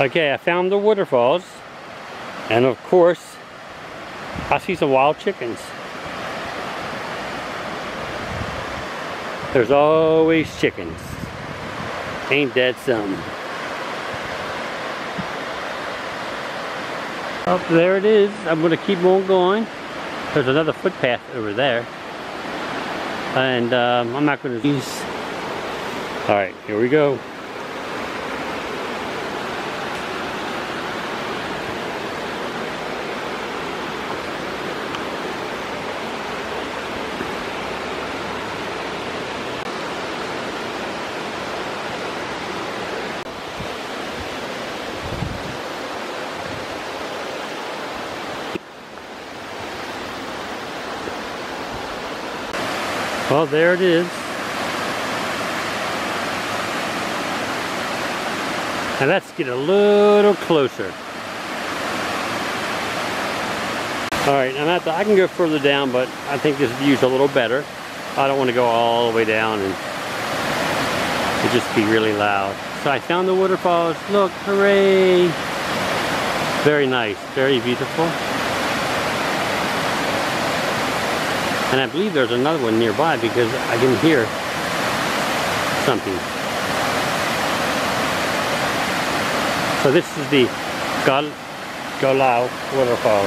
Okay, I found the waterfalls. And of course, I see some wild chickens. There's always chickens. Ain't that some? Oh, there it is. I'm going to keep on going. There's another footpath over there. And um, I'm not going to use... Alright, here we go. Well, there it is. Now let's get a little closer. Alright, I'm at the, I can go further down, but I think this view's a little better. I don't want to go all the way down and it just be really loud. So I found the waterfalls. Look, hooray! Very nice, very beautiful. And I believe there's another one nearby because I can hear something. So this is the Gal Golao Waterfall.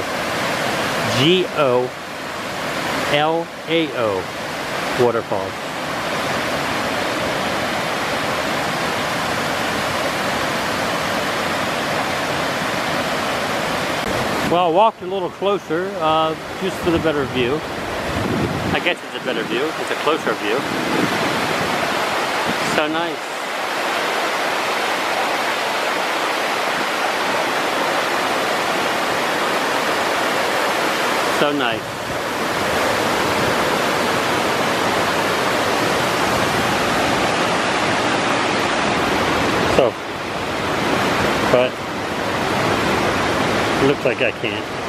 G-O-L-A-O Waterfall. Well, I walked a little closer uh, just for the better view. I guess it's a better view. It's a closer view. So nice. So nice. So, but looks like I can't.